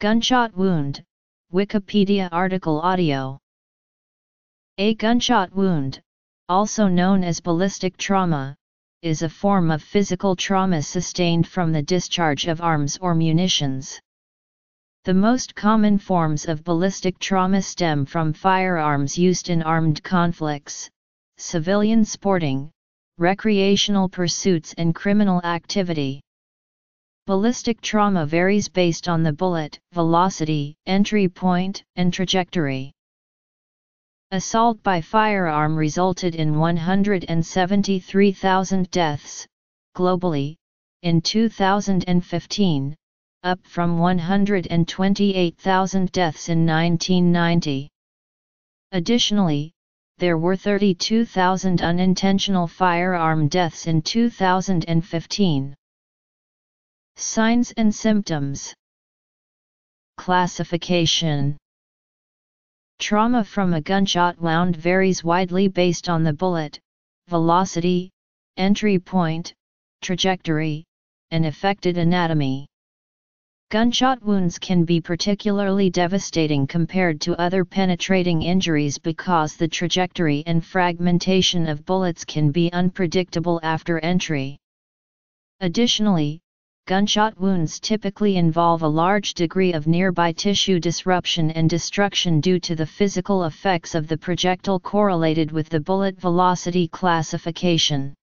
Gunshot wound, Wikipedia article audio. A gunshot wound, also known as ballistic trauma, is a form of physical trauma sustained from the discharge of arms or munitions. The most common forms of ballistic trauma stem from firearms used in armed conflicts, civilian sporting, recreational pursuits and criminal activity. Ballistic trauma varies based on the bullet, velocity, entry point, and trajectory. Assault by firearm resulted in 173,000 deaths, globally, in 2015, up from 128,000 deaths in 1990. Additionally, there were 32,000 unintentional firearm deaths in 2015. Signs and symptoms Classification Trauma from a gunshot wound varies widely based on the bullet, velocity, entry point, trajectory, and affected anatomy. Gunshot wounds can be particularly devastating compared to other penetrating injuries because the trajectory and fragmentation of bullets can be unpredictable after entry. Additionally, gunshot wounds typically involve a large degree of nearby tissue disruption and destruction due to the physical effects of the projectile correlated with the bullet velocity classification.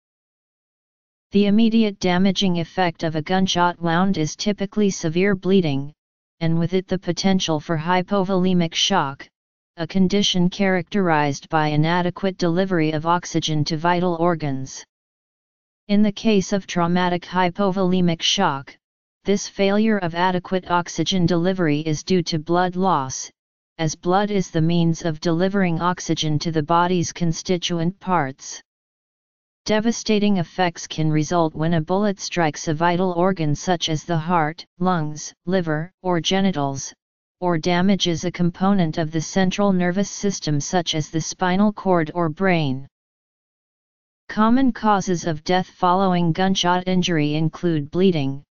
The immediate damaging effect of a gunshot wound is typically severe bleeding, and with it the potential for hypovolemic shock, a condition characterized by inadequate delivery of oxygen to vital organs. In the case of traumatic hypovolemic shock, this failure of adequate oxygen delivery is due to blood loss, as blood is the means of delivering oxygen to the body's constituent parts. Devastating effects can result when a bullet strikes a vital organ such as the heart, lungs, liver, or genitals, or damages a component of the central nervous system such as the spinal cord or brain. Common causes of death following gunshot injury include bleeding,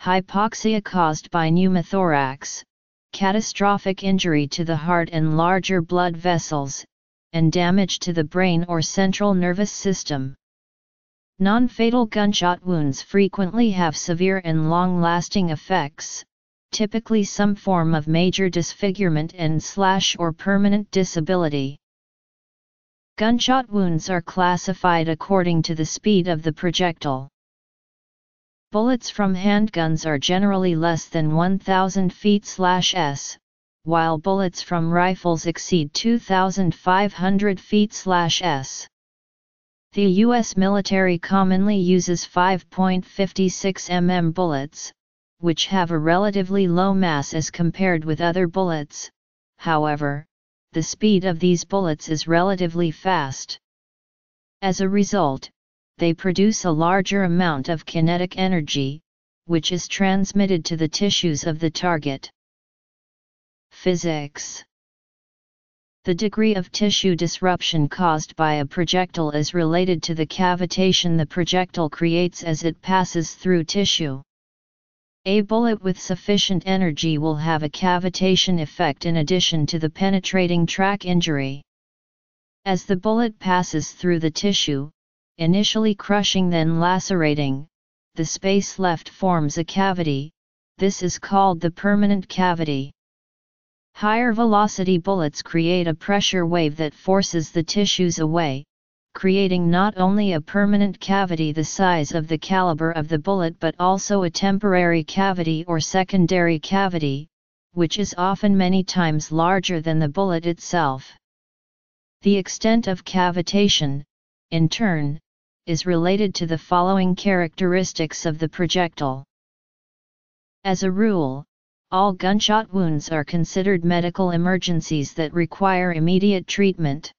hypoxia caused by pneumothorax, catastrophic injury to the heart and larger blood vessels, and damage to the brain or central nervous system. Non-fatal gunshot wounds frequently have severe and long-lasting effects, typically some form of major disfigurement and slash or permanent disability. Gunshot wounds are classified according to the speed of the projectile. Bullets from handguns are generally less than 1000 feet/s, while bullets from rifles exceed 2500 feet/s. The U.S. military commonly uses 5.56 mm bullets, which have a relatively low mass as compared with other bullets, however, the speed of these bullets is relatively fast. As a result, they produce a larger amount of kinetic energy, which is transmitted to the tissues of the target. Physics The degree of tissue disruption caused by a projectile is related to the cavitation the projectile creates as it passes through tissue. A bullet with sufficient energy will have a cavitation effect in addition to the penetrating track injury. As the bullet passes through the tissue, initially crushing then lacerating, the space left forms a cavity, this is called the permanent cavity. Higher velocity bullets create a pressure wave that forces the tissues away, creating not only a permanent cavity the size of the caliber of the bullet but also a temporary cavity or secondary cavity, which is often many times larger than the bullet itself. The extent of cavitation, in turn, is related to the following characteristics of the projectile. As a rule, all gunshot wounds are considered medical emergencies that require immediate treatment.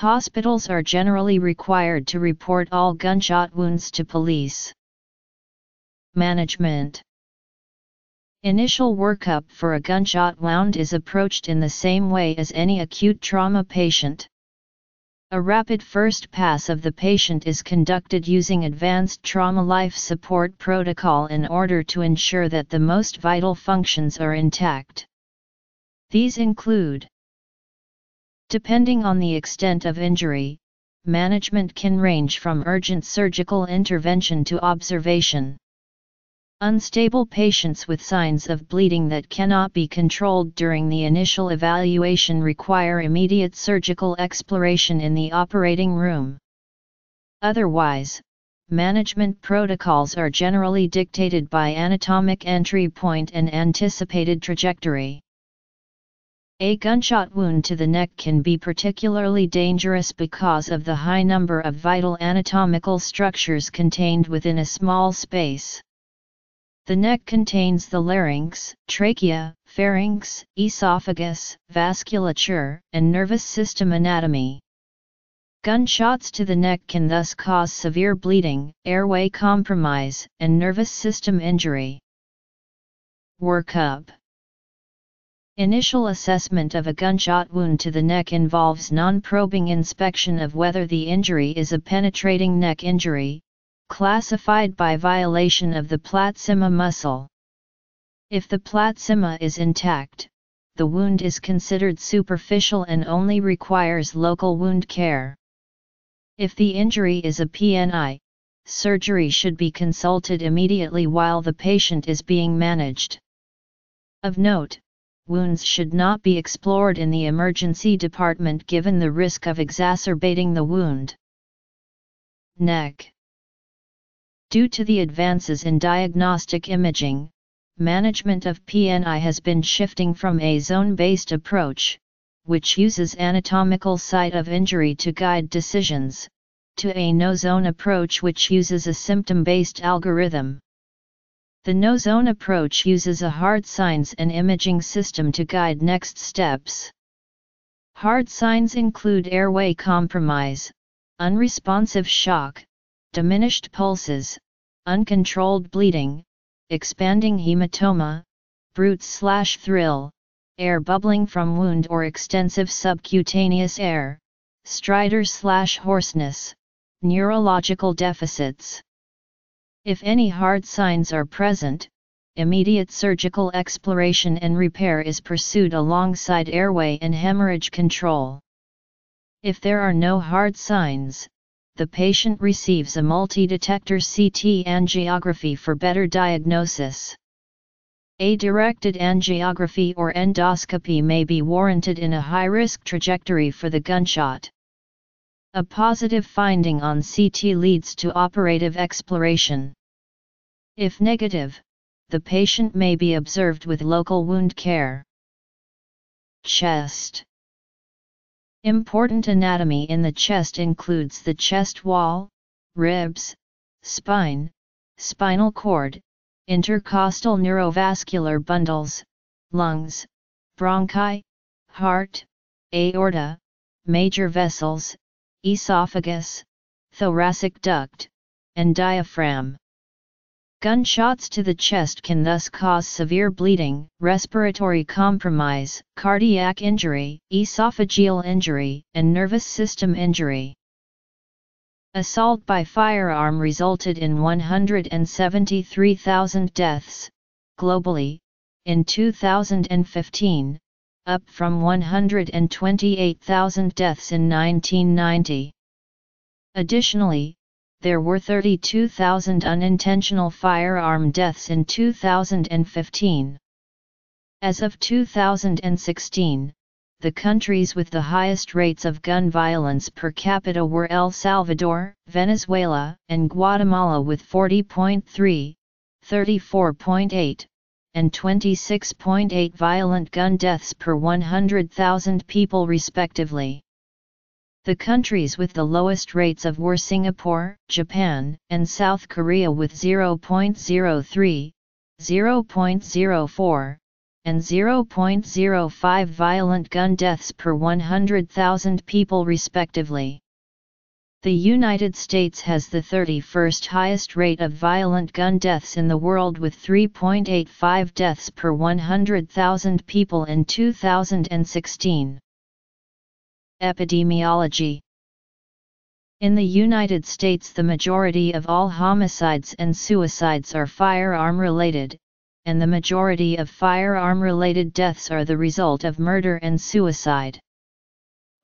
Hospitals are generally required to report all gunshot wounds to police. Management Initial workup for a gunshot wound is approached in the same way as any acute trauma patient. A rapid first pass of the patient is conducted using advanced trauma life support protocol in order to ensure that the most vital functions are intact. These include Depending on the extent of injury, management can range from urgent surgical intervention to observation. Unstable patients with signs of bleeding that cannot be controlled during the initial evaluation require immediate surgical exploration in the operating room. Otherwise, management protocols are generally dictated by anatomic entry point and anticipated trajectory. A gunshot wound to the neck can be particularly dangerous because of the high number of vital anatomical structures contained within a small space. The neck contains the larynx, trachea, pharynx, esophagus, vasculature, and nervous system anatomy. Gunshots to the neck can thus cause severe bleeding, airway compromise, and nervous system injury. Workup Initial assessment of a gunshot wound to the neck involves non-probing inspection of whether the injury is a penetrating neck injury, classified by violation of the platysma muscle. If the platysma is intact, the wound is considered superficial and only requires local wound care. If the injury is a PNI, surgery should be consulted immediately while the patient is being managed. Of note, wounds should not be explored in the emergency department given the risk of exacerbating the wound. Neck Due to the advances in diagnostic imaging, management of PNI has been shifting from a zone-based approach, which uses anatomical site of injury to guide decisions, to a no-zone approach which uses a symptom-based algorithm. The no-zone approach uses a hard signs and imaging system to guide next steps. Hard signs include airway compromise, unresponsive shock, diminished pulses, uncontrolled bleeding, expanding hematoma, bruit slash thrill, air bubbling from wound or extensive subcutaneous air, stridor slash hoarseness, neurological deficits. If any hard signs are present, immediate surgical exploration and repair is pursued alongside airway and hemorrhage control. If there are no hard signs, the patient receives a multi-detector CT angiography for better diagnosis. A directed angiography or endoscopy may be warranted in a high-risk trajectory for the gunshot. A positive finding on CT leads to operative exploration. If negative, the patient may be observed with local wound care. Chest Important anatomy in the chest includes the chest wall, ribs, spine, spinal cord, intercostal neurovascular bundles, lungs, bronchi, heart, aorta, major vessels, esophagus, thoracic duct, and diaphragm. Gunshots to the chest can thus cause severe bleeding, respiratory compromise, cardiac injury, esophageal injury, and nervous system injury. Assault by firearm resulted in 173,000 deaths, globally, in 2015, up from 128,000 deaths in 1990. Additionally, there were 32,000 unintentional firearm deaths in 2015. As of 2016, the countries with the highest rates of gun violence per capita were El Salvador, Venezuela, and Guatemala with 40.3, 34.8, and 26.8 violent gun deaths per 100,000 people respectively. The countries with the lowest rates of were Singapore, Japan, and South Korea with 0.03, 0.04, and 0.05 violent gun deaths per 100,000 people respectively. The United States has the 31st highest rate of violent gun deaths in the world with 3.85 deaths per 100,000 people in 2016. Epidemiology In the United States the majority of all homicides and suicides are firearm-related, and the majority of firearm-related deaths are the result of murder and suicide.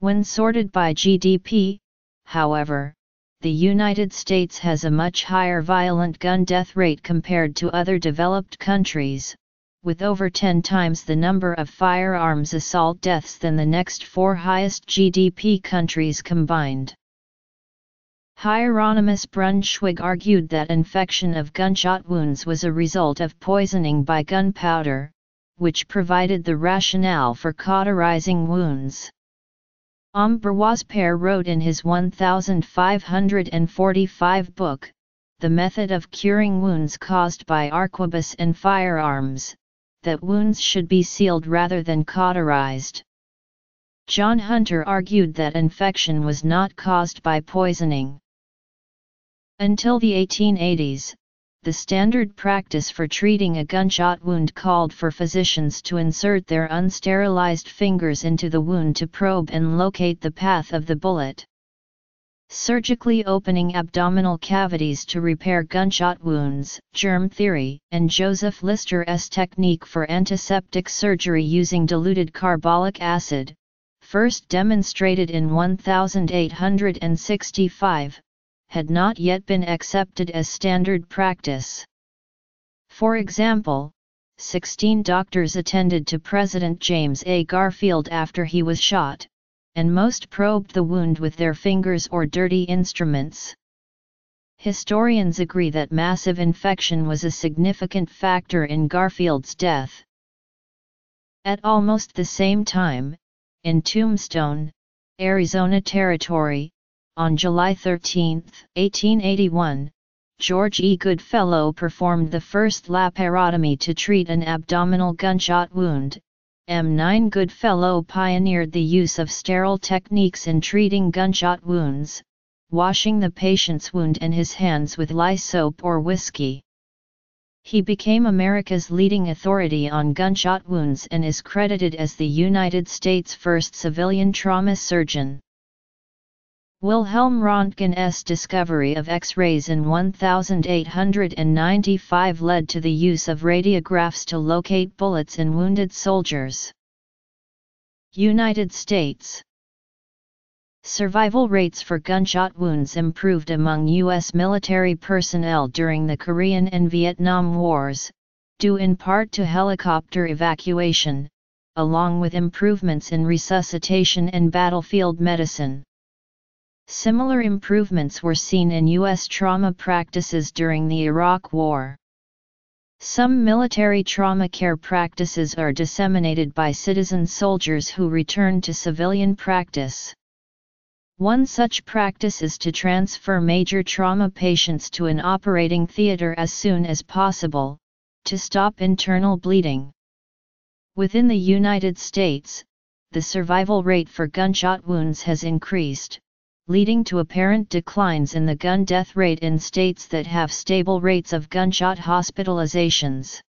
When sorted by GDP, however, the United States has a much higher violent gun death rate compared to other developed countries, with over 10 times the number of firearms assault deaths than the next four highest GDP countries combined. Hieronymus Brunschwig argued that infection of gunshot wounds was a result of poisoning by gunpowder, which provided the rationale for cauterizing wounds. Ambroise wrote in his 1545 book, The Method of Curing Wounds Caused by Arquebus and Firearms, that wounds should be sealed rather than cauterized. John Hunter argued that infection was not caused by poisoning. Until the 1880s, the standard practice for treating a gunshot wound called for physicians to insert their unsterilized fingers into the wound to probe and locate the path of the bullet. Surgically opening abdominal cavities to repair gunshot wounds, germ theory, and Joseph Lister's technique for antiseptic surgery using diluted carbolic acid, first demonstrated in 1865, had not yet been accepted as standard practice. For example, 16 doctors attended to President James A. Garfield after he was shot, and most probed the wound with their fingers or dirty instruments. Historians agree that massive infection was a significant factor in Garfield's death. At almost the same time, in Tombstone, Arizona Territory, on July 13, 1881, George E. Goodfellow performed the first laparotomy to treat an abdominal gunshot wound. M9 Goodfellow pioneered the use of sterile techniques in treating gunshot wounds, washing the patient's wound and his hands with lye soap or whiskey. He became America's leading authority on gunshot wounds and is credited as the United States' first civilian trauma surgeon. Wilhelm Röntgen's discovery of X-rays in 1895 led to the use of radiographs to locate bullets in wounded soldiers. United States Survival rates for gunshot wounds improved among U.S. military personnel during the Korean and Vietnam Wars, due in part to helicopter evacuation, along with improvements in resuscitation and battlefield medicine. Similar improvements were seen in U.S. trauma practices during the Iraq War. Some military trauma care practices are disseminated by citizen soldiers who return to civilian practice. One such practice is to transfer major trauma patients to an operating theater as soon as possible, to stop internal bleeding. Within the United States, the survival rate for gunshot wounds has increased, leading to apparent declines in the gun death rate in states that have stable rates of gunshot hospitalizations.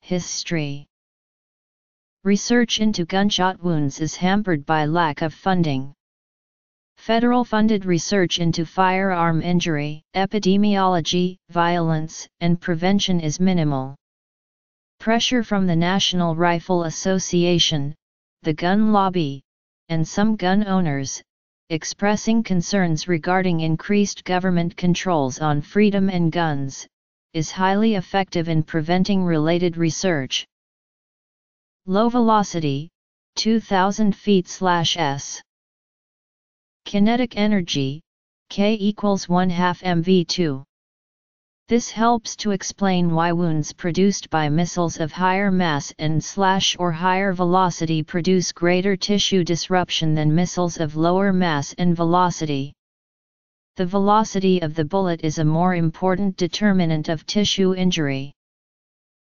History Research into gunshot wounds is hampered by lack of funding. Federal funded research into firearm injury, epidemiology, violence, and prevention is minimal. Pressure from the National Rifle Association, the gun lobby, and some gun owners, expressing concerns regarding increased government controls on freedom and guns, is highly effective in preventing related research. Low velocity, 2000 feet s. Kinetic energy, K equals 1 half mv2. This helps to explain why wounds produced by missiles of higher mass and slash or higher velocity produce greater tissue disruption than missiles of lower mass and velocity. The velocity of the bullet is a more important determinant of tissue injury.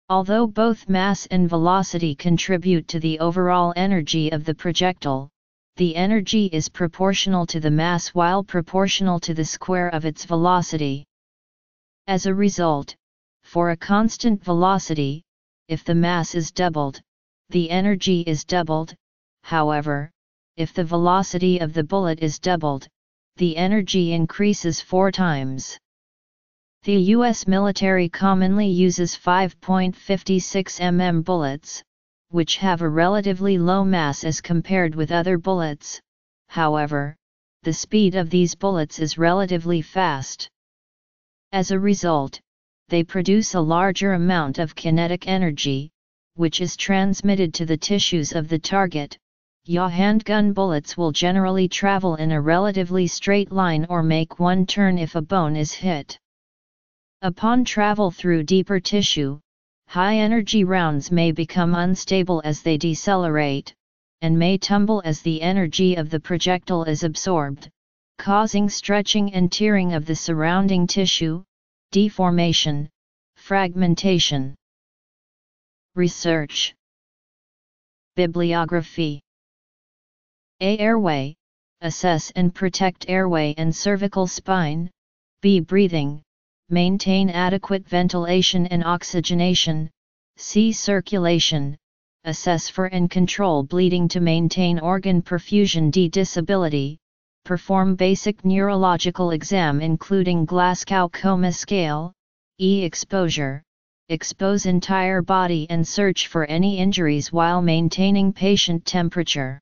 Although both mass and velocity contribute to the overall energy of the projectile, the energy is proportional to the mass while proportional to the square of its velocity. As a result, for a constant velocity, if the mass is doubled, the energy is doubled, however, if the velocity of the bullet is doubled, the energy increases four times. The U.S. military commonly uses 5.56 mm bullets, which have a relatively low mass as compared with other bullets, however, the speed of these bullets is relatively fast. As a result, they produce a larger amount of kinetic energy, which is transmitted to the tissues of the target. Ya handgun bullets will generally travel in a relatively straight line or make one turn if a bone is hit. Upon travel through deeper tissue, high-energy rounds may become unstable as they decelerate, and may tumble as the energy of the projectile is absorbed, causing stretching and tearing of the surrounding tissue, deformation, fragmentation. Research Bibliography A. Airway, assess and protect airway and cervical spine, B. Breathing, maintain adequate ventilation and oxygenation, C. Circulation, assess for and control bleeding to maintain organ perfusion D. Disability, perform basic neurological exam including Glasgow Coma Scale, E. Exposure, expose entire body and search for any injuries while maintaining patient temperature.